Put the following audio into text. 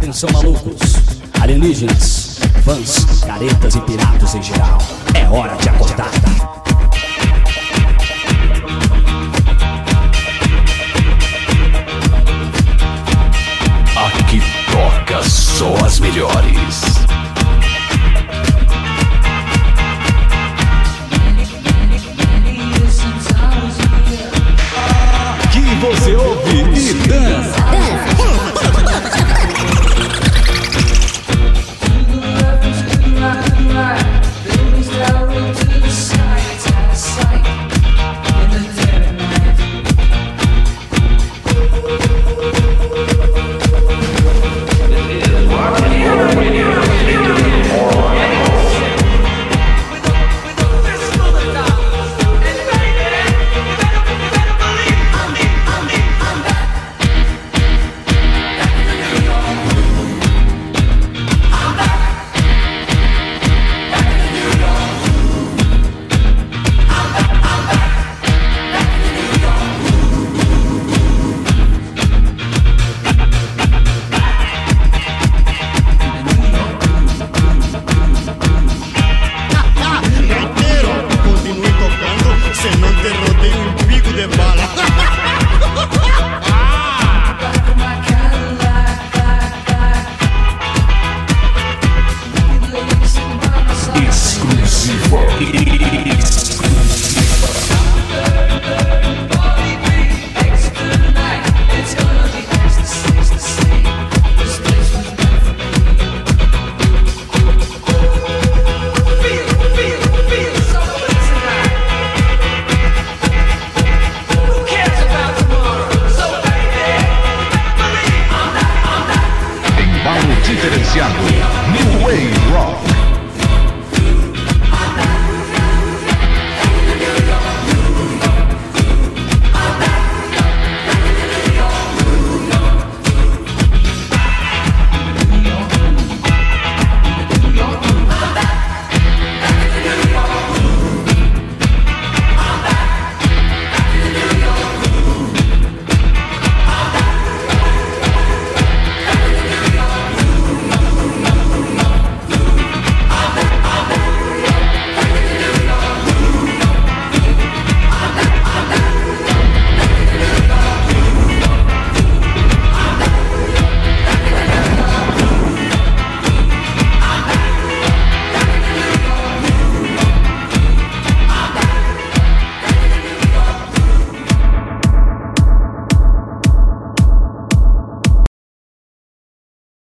Atenção malucos, alienígenas, fãs, caretas e piratas em geral. É hora de acordar. Aqui toca só as melhores. summer Radio.